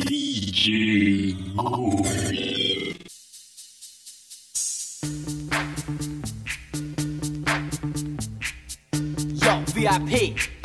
DJ Goofy. Yo, VIP.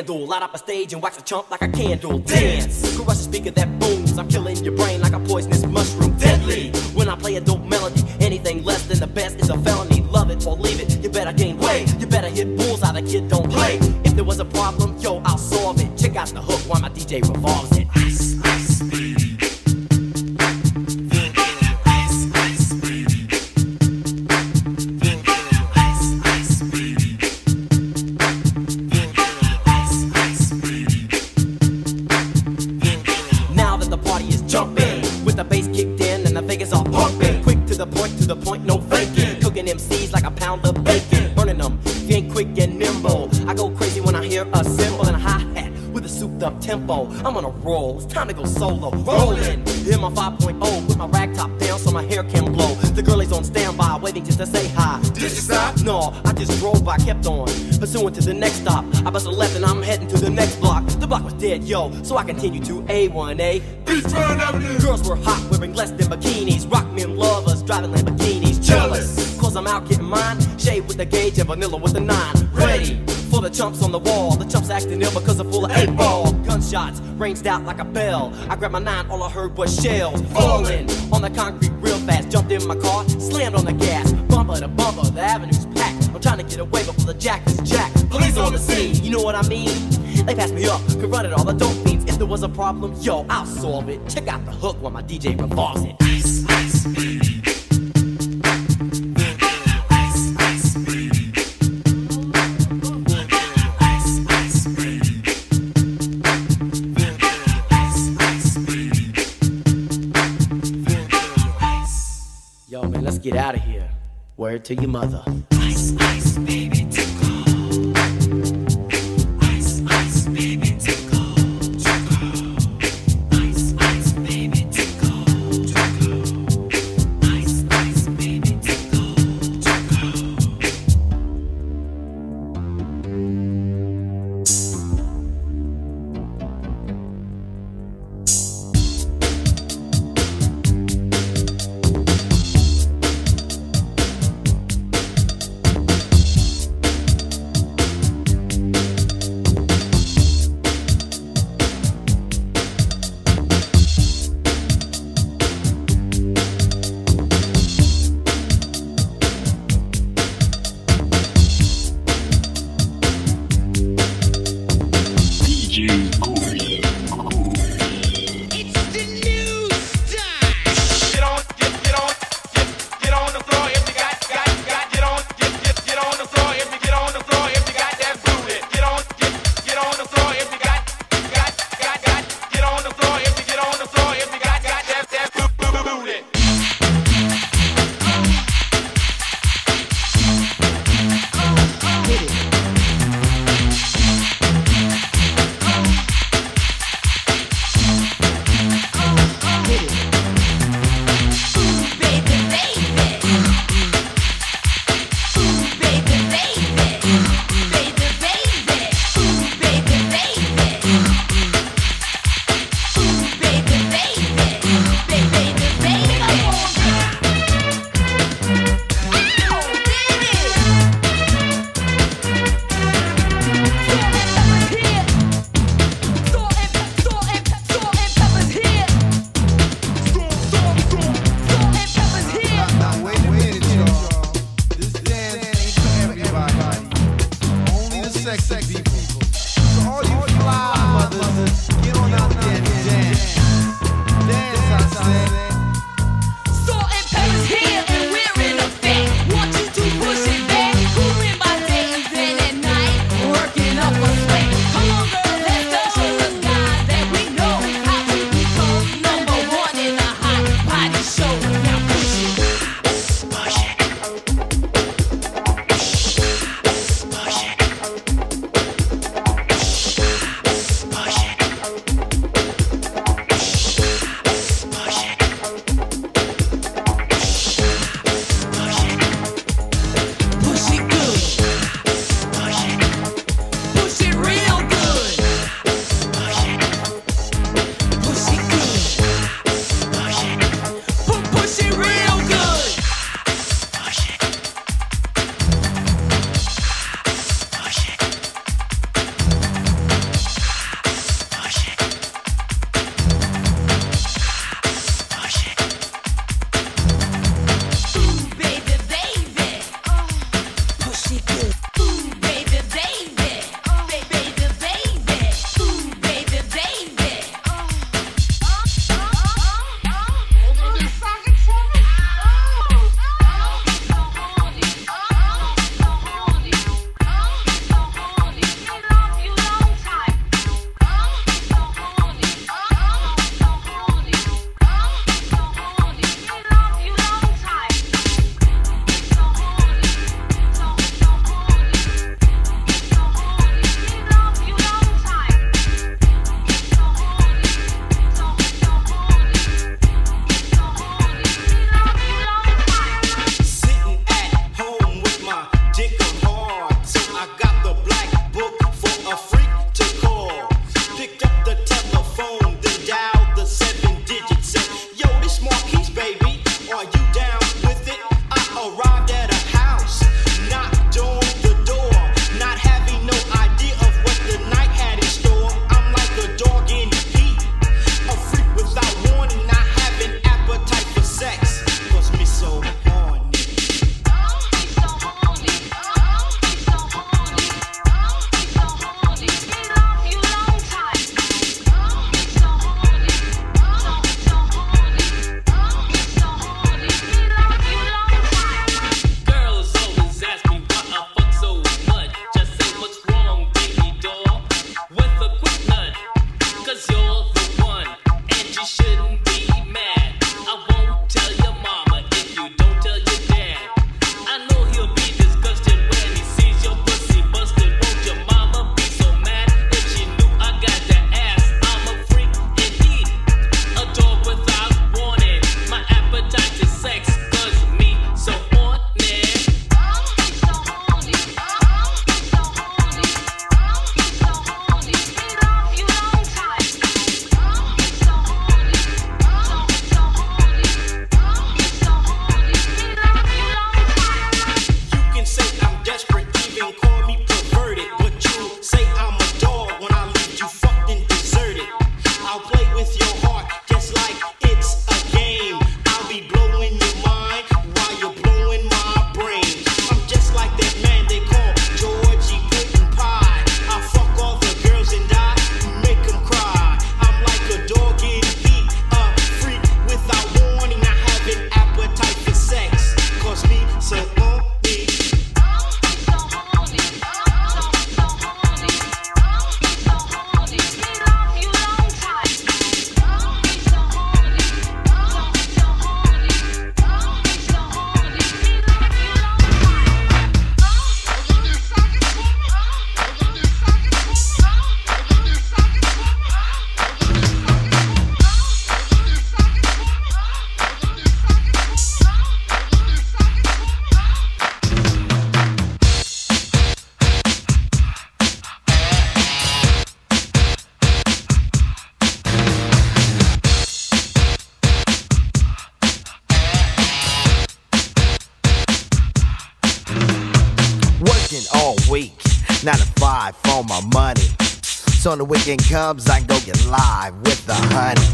Vandal. Light up a stage and wax a chump like a candle. Dance, crush a speaker that booms. I'm killing your brain like A1A. Beachfront Avenue. Girls were hot, wearing less than bikinis. Rock men lovers, driving Lamborghinis. Jealous, cause I'm out getting mine. Shade with the gauge and vanilla with the nine. Ready for the chumps on the wall. The chumps acting ill because they're full of eight ball. Gunshots ranged out like a bell. I grabbed my nine, all I heard was shells falling on the concrete real fast. Jumped in my car, slammed on the gas. Bumper to bumper, the avenue's packed. I'm trying to get away before the jack is jacked. Police on the scene, you know what I mean? They passed me up, could run it all I don't was a problem, yo, I'll solve it. Check out the hook while my DJ revolves it. Yo, man, let's get out of here. Word to your mother. ice, Weekend comes, I go get live with the honey.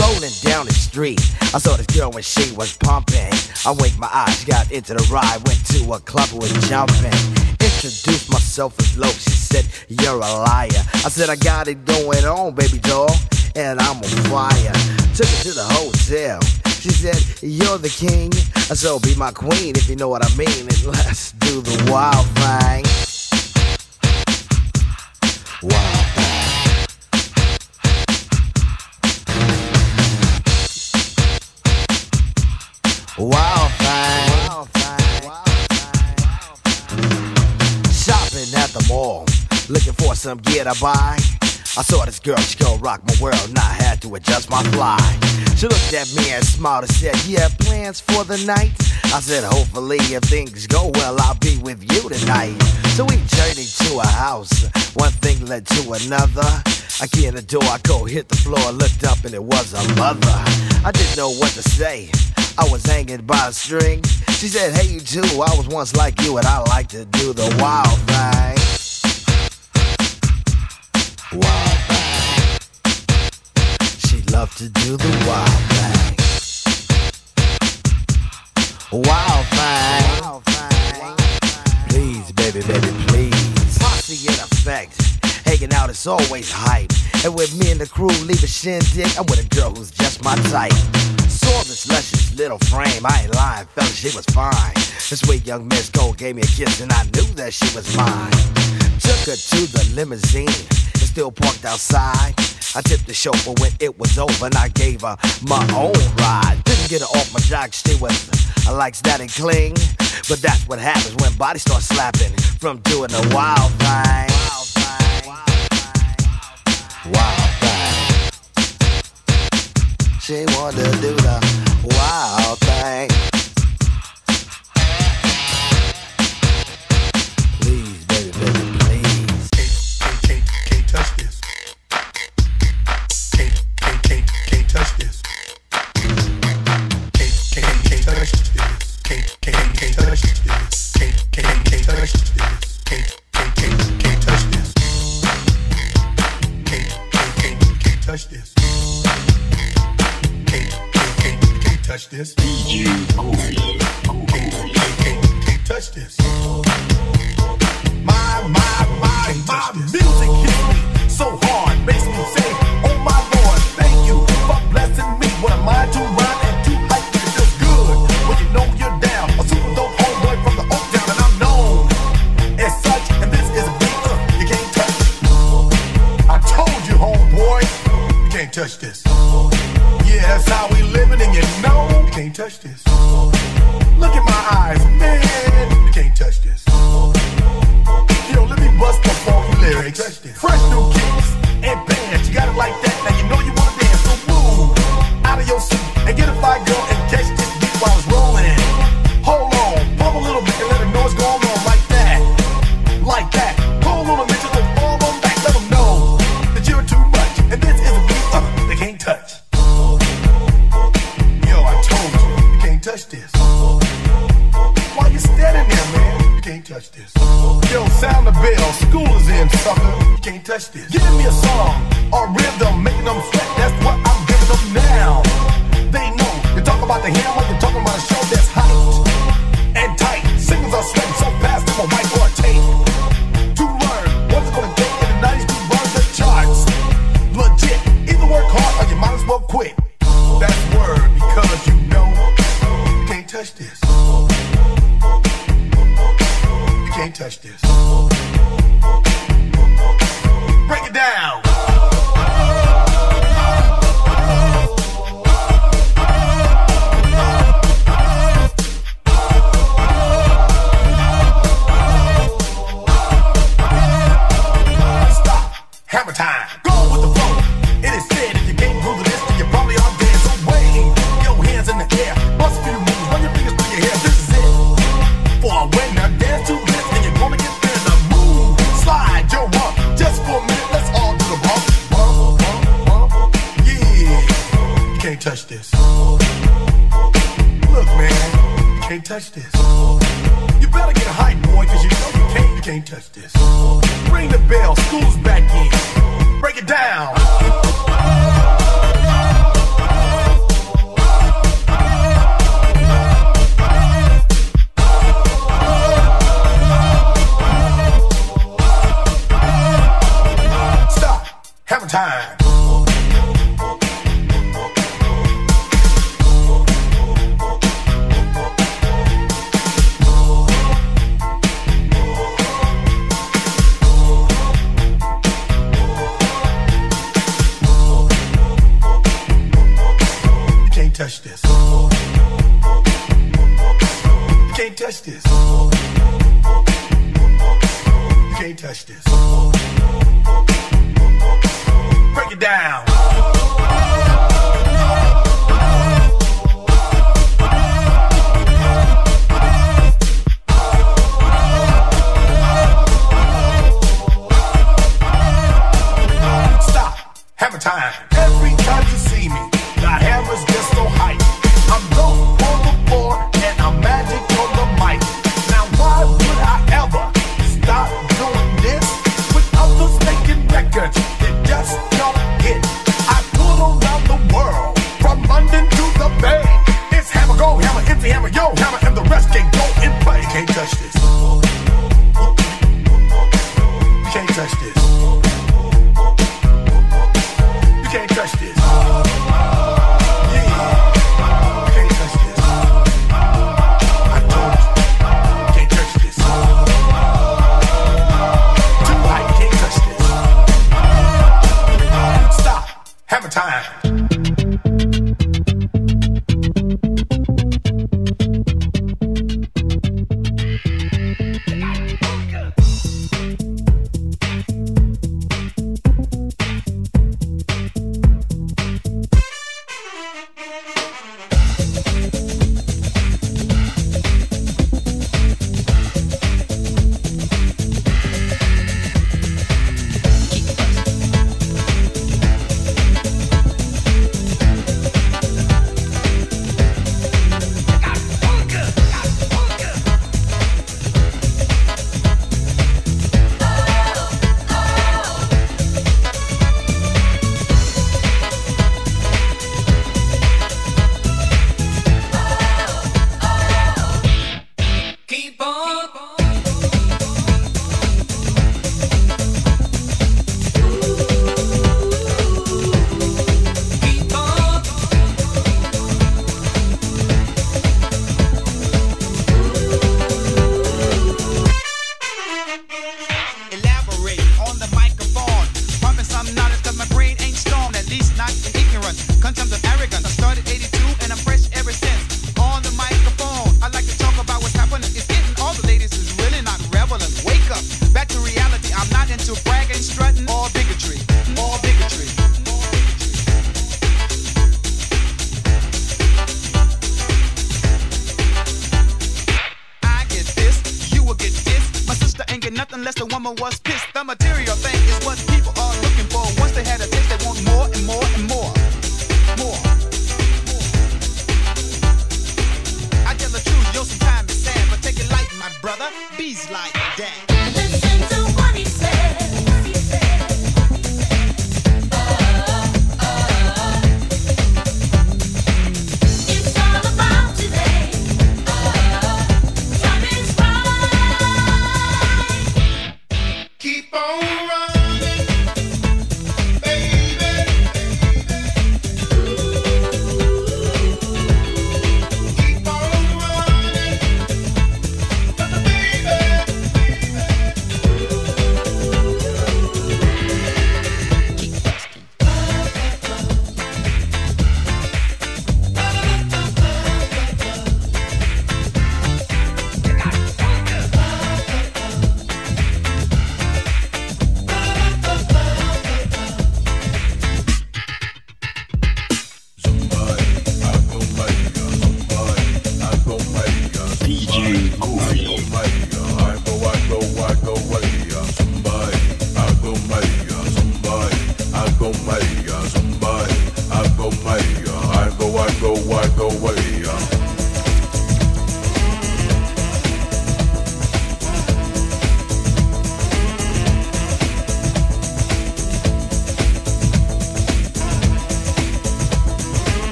Rolling down the street, I saw this girl when she was pumping. I winked my eyes, got into the ride, went to a club, was jumping. Introduced myself as Loc, she said, You're a liar. I said, I got it going on, baby doll, and I'm on fire. Took her to the hotel. She said, You're the king, so be my queen if you know what I mean. And let's do the wild thing. Wild Wild thing. Shopping at the mall, looking for some gear to buy. I saw this girl, she gon' rock my world, and I had to adjust my fly. She looked at me and smiled and said, You have plans for the night? I said, Hopefully, if things go well, I'll be with you tonight. So we journeyed to a house, one thing led to another. I key in the door, I go hit the floor, looked up, and it was a mother. I didn't know what to say. I was hanging by a string. She said, Hey, you too. I was once like you, and I like to do the wild thing. Wild thing. She loved to do the wild thing. Wild thing. wild Please baby, baby, please. Posse in effect. Hanging out is always hype. And with me and the crew leave a shindig, I'm with a girl who's just my type. Saw this luscious little frame. I ain't lying, fella, she was fine. This sweet young Miss Gold gave me a kiss, and I knew that she was mine. Took her to the limousine, and still parked outside. I tipped the chauffeur when it was over, and I gave her my own ride. Didn't get her off my jock, she was. I likes that and cling, but that's what happens when bodies start slapping from doing the wild thing. Wild thing. Wild thing. She wanted to do the wild thing. Please, baby, please. Can't, can't, can't touch this. Can't, can't, can't, can't touch this. Can't, can't, can't touch this. Can't, can't, can't touch this. Can't, can't, can't touch this. Can't, can't, can't, touch this. Touch this. My, my, my, my music hits me so hard, makes me say, Oh my Lord, thank you for blessing me. What a mind to rhyme and to hype, it feels good when you know you're down. A super dope homeboy from the Oak Town, and I'm known as such. And this is a beat uh, you can't touch. I told you, homeboy, you can't touch this. Can't touch this. Ring the bell, school's back in. Break it down.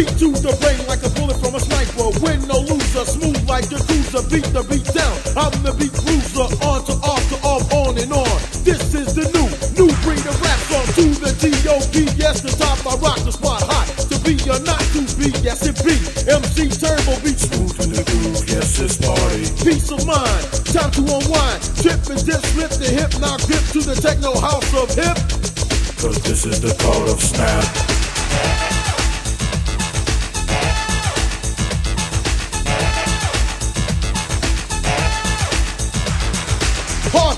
Beat to the brain like a bullet from a sniper. Win or no loser, smooth like the cruiser. Beat the beat down. I'm the beat cruiser. On to off to off, on and on. This is the new, new breed of rap song. To the T.O.P. Yes, the top. I rock the spot hot. To be or not to be, yes it be. MC Turbo beats Smooth in the groove, yes, it's party. peace of mind. Time to unwind. Trip and dip, slip the hip, now grip to the techno house of hip. Cause this is the code of snap.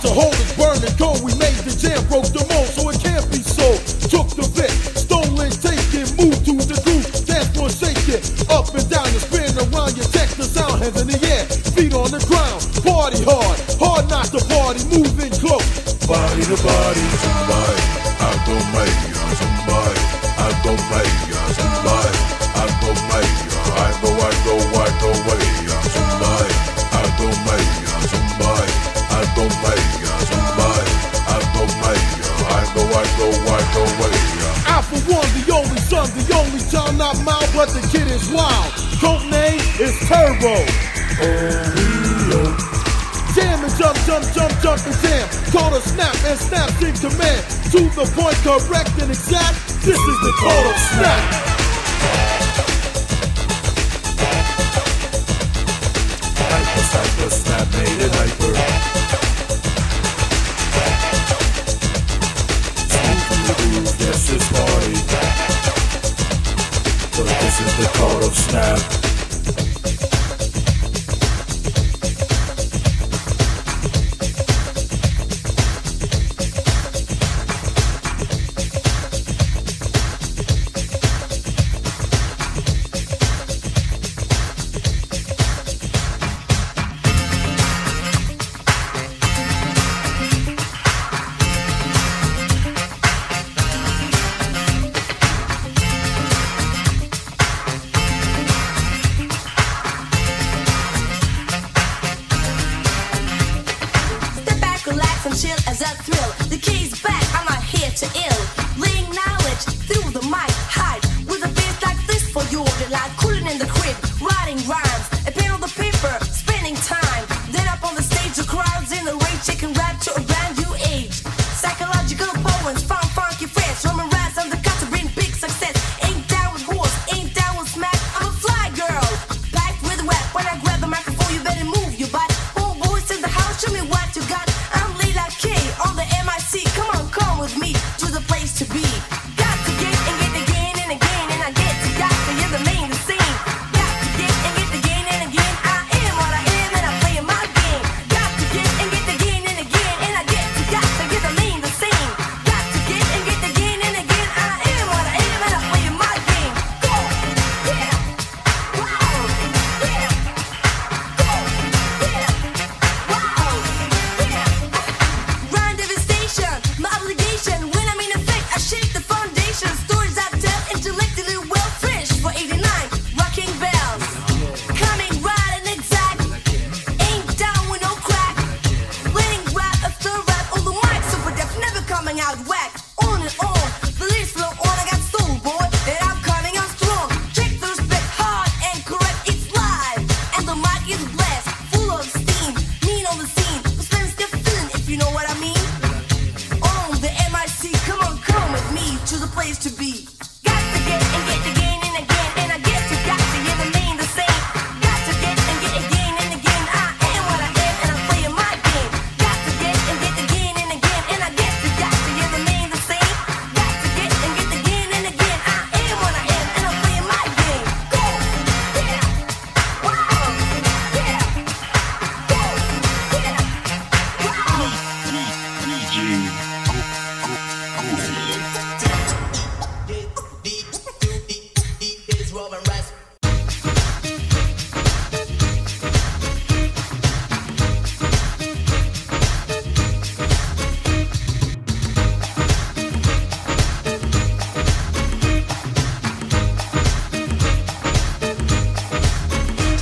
To hold it, burning cold. We made the jam, broke the mold, so it can't be sold. Took the bit, stolen, taken, moved to the groove. Dance floor shaking, up and down, you spin around, you check the sound, hands in the air, feet on the ground. Party hard, hard not to party, moving close. Body to body, somebody. I go maya, somebody. I go maya, I for one, the only son, the only child, not mild, but the kid is wild. Code name is Turbo. Oh. Jam and jump, jump, jump, jump and jam. Call a snap and snap in command. To the point, correct and exact. This is the total snap.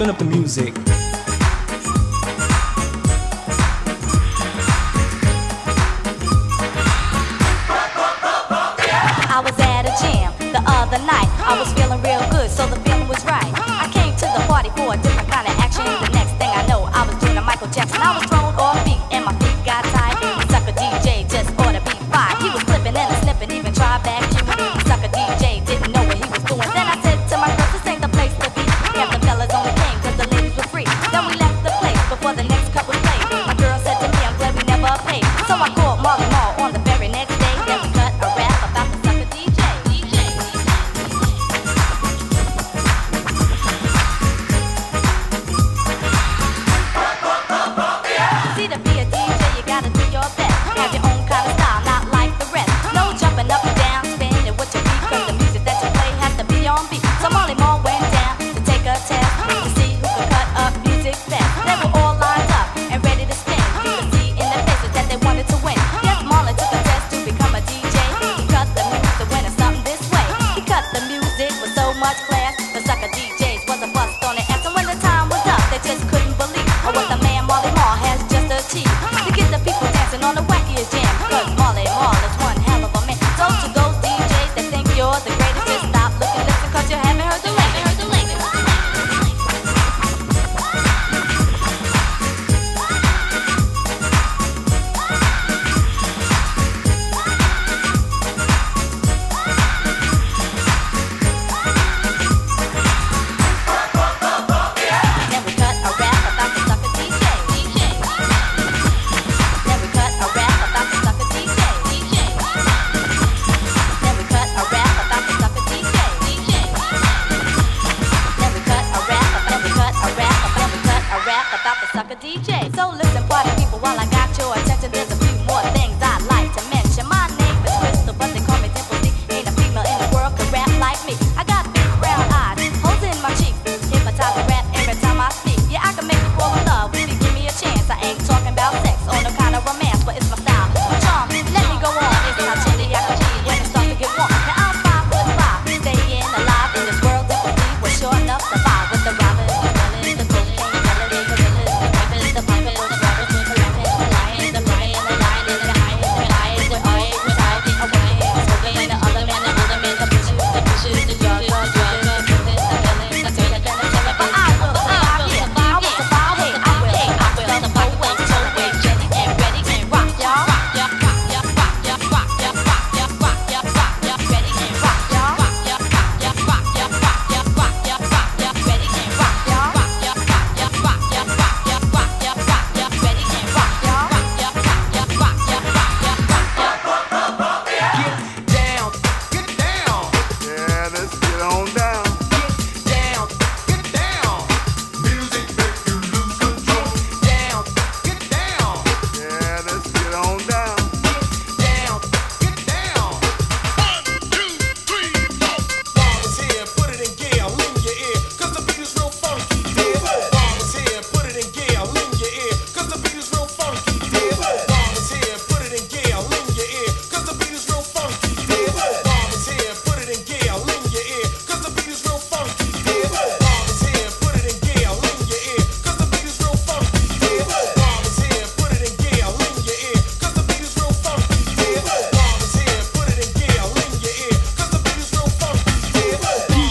turn up the music.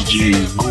Jeez.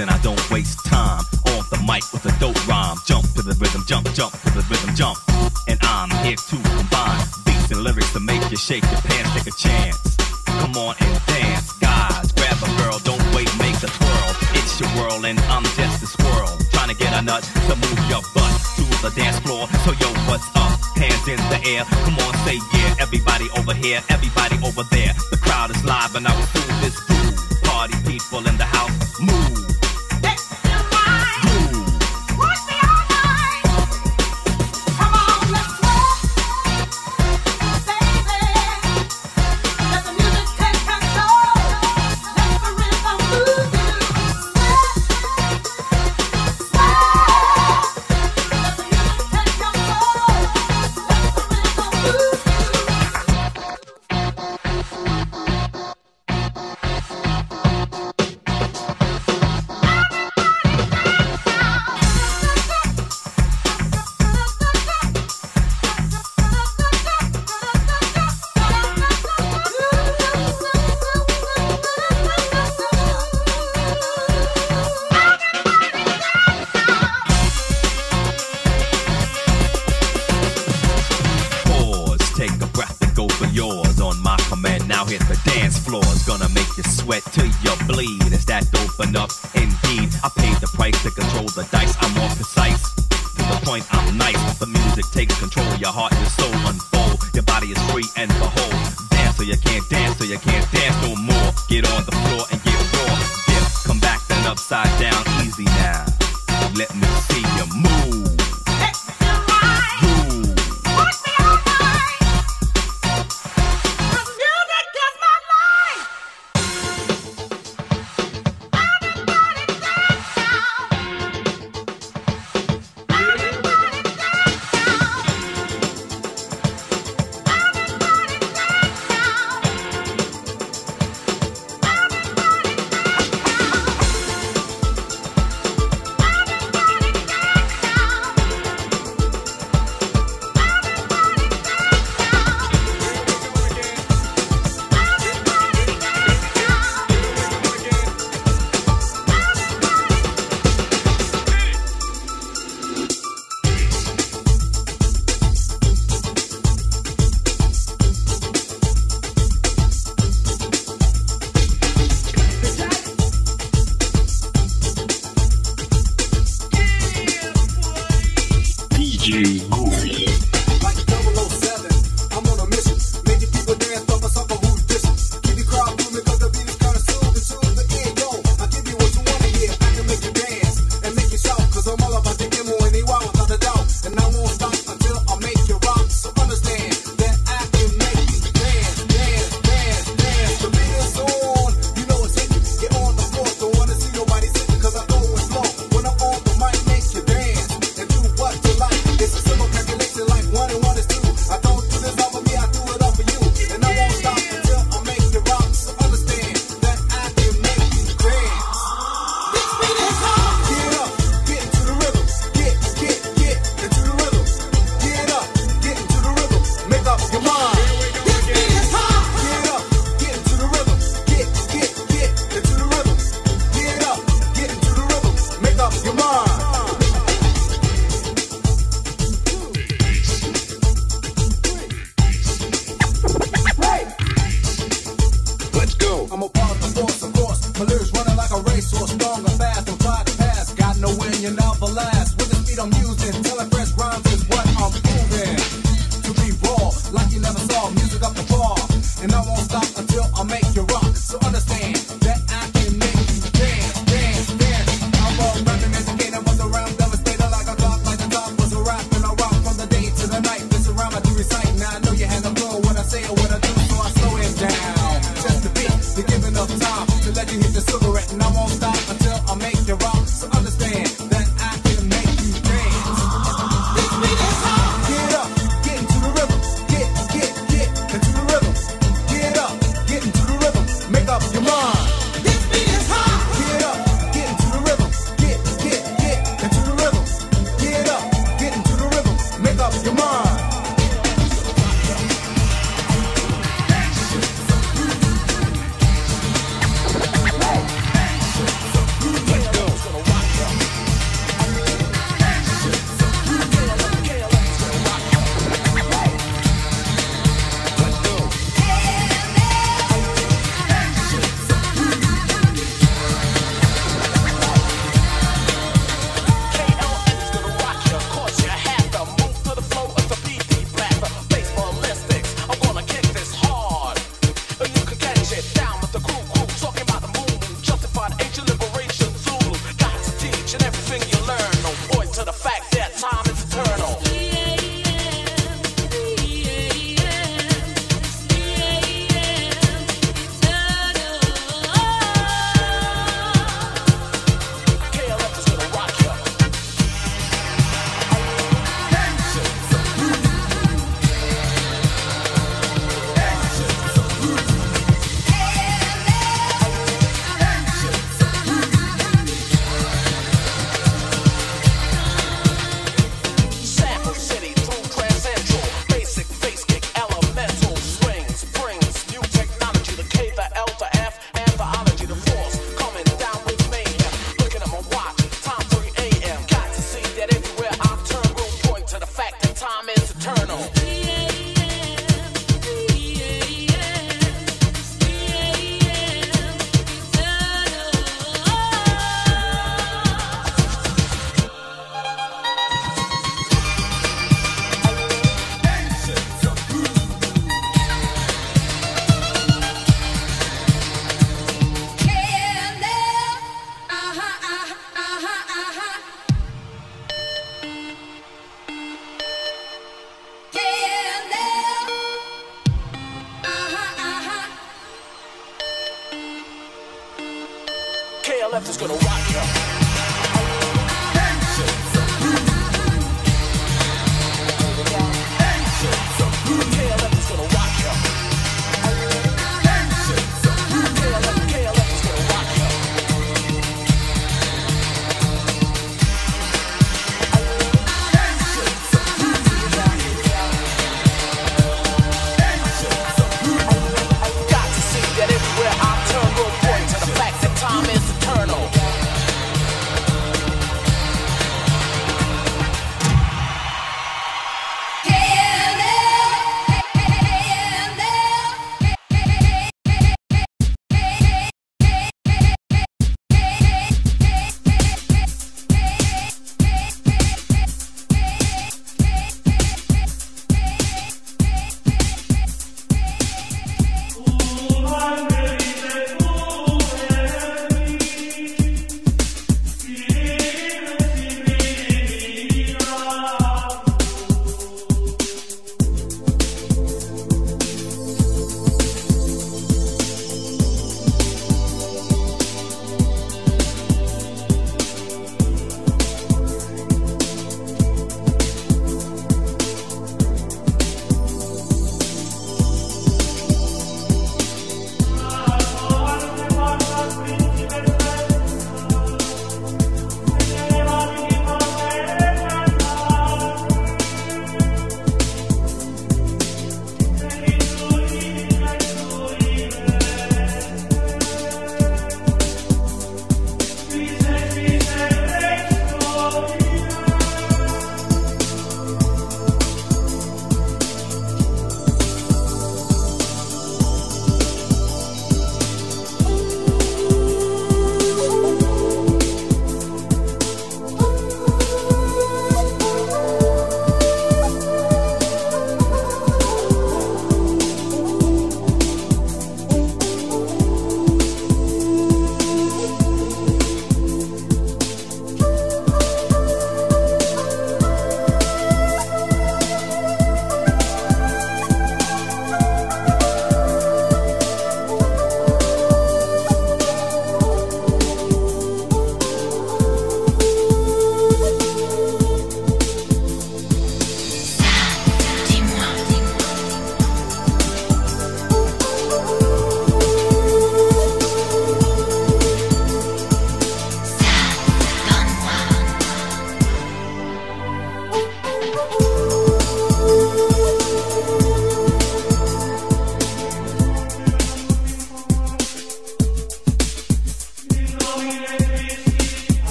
then I don't waste time on the mic with a dope rhyme. Jump to the rhythm, jump, jump to the rhythm, jump. And I'm here to combine beats and lyrics to make you shake your pants, take a chance. Come on and dance, guys. Grab a girl, don't wait, make the twirl. It's your world and I'm just a squirrel trying to get a nut to move your butt to the dance floor. So yo, what's up? Hands in the air. Come on, say yeah. Everybody over here, everybody over there. The crowd is live and I will do this groove. Party people in the house, move.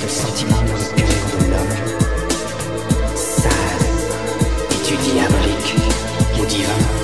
ce sentiment de l'homme, sale et du diabolique ou divin.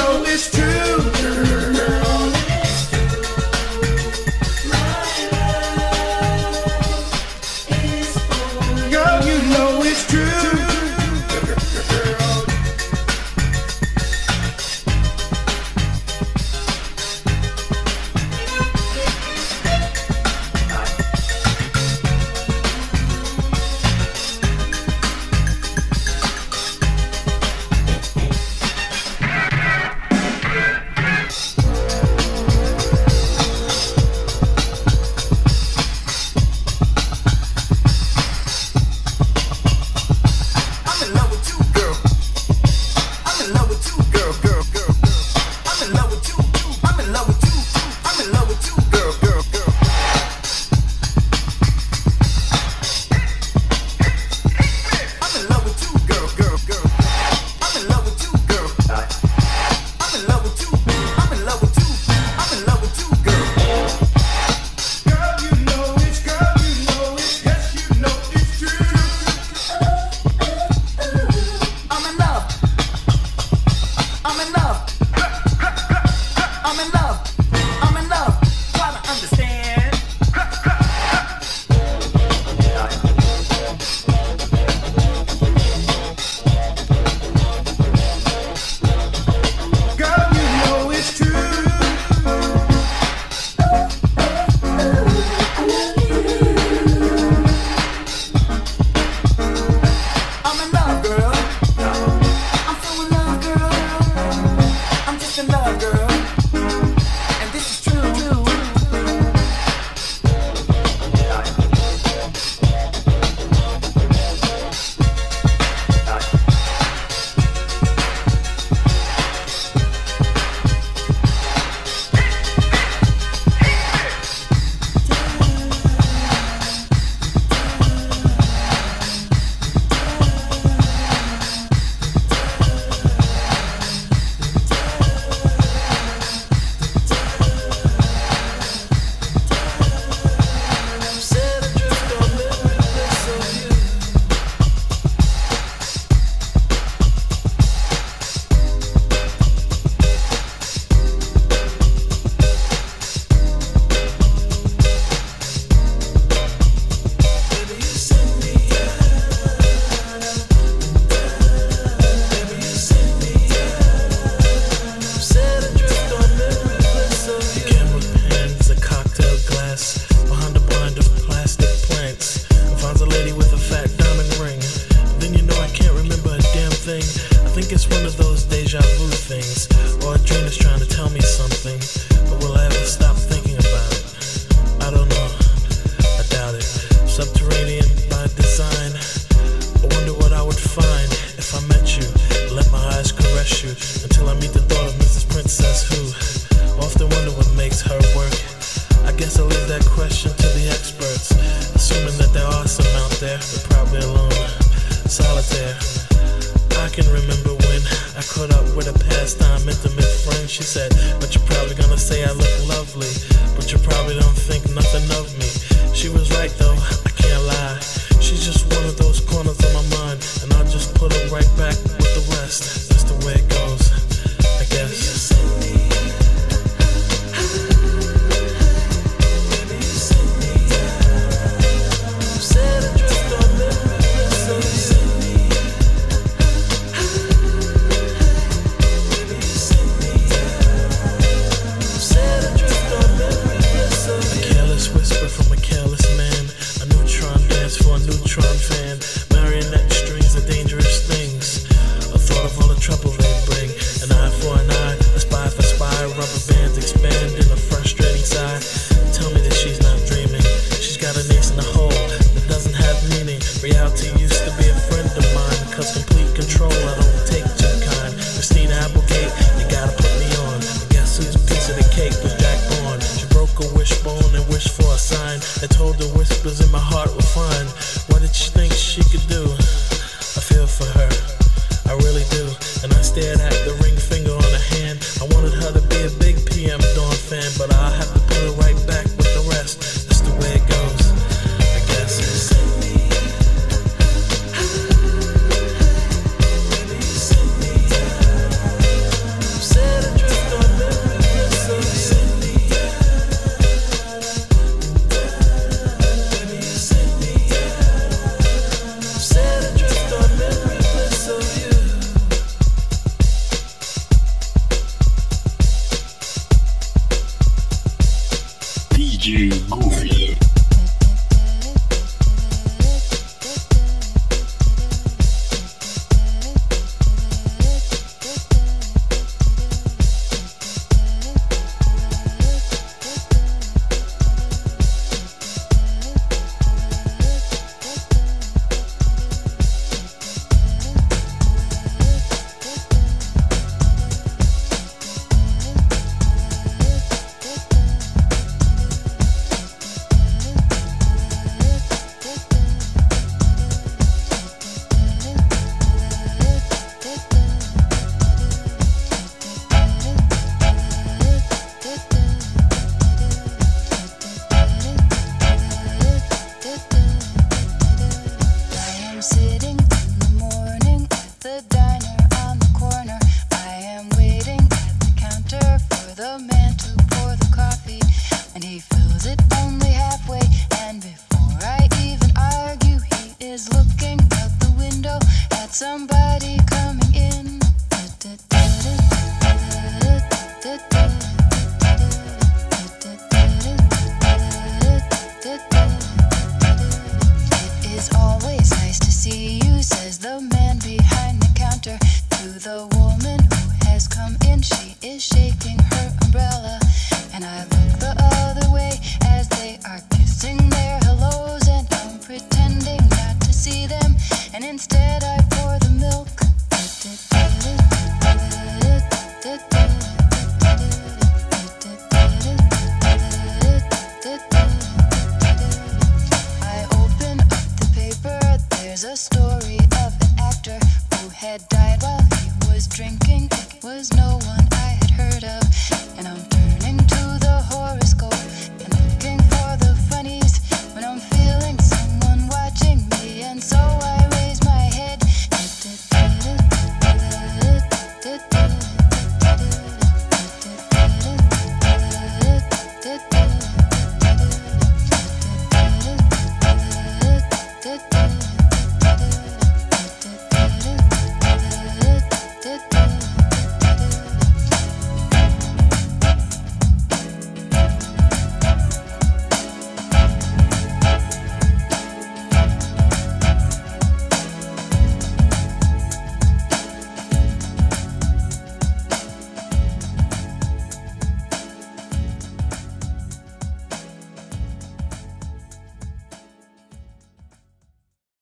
Know it's true.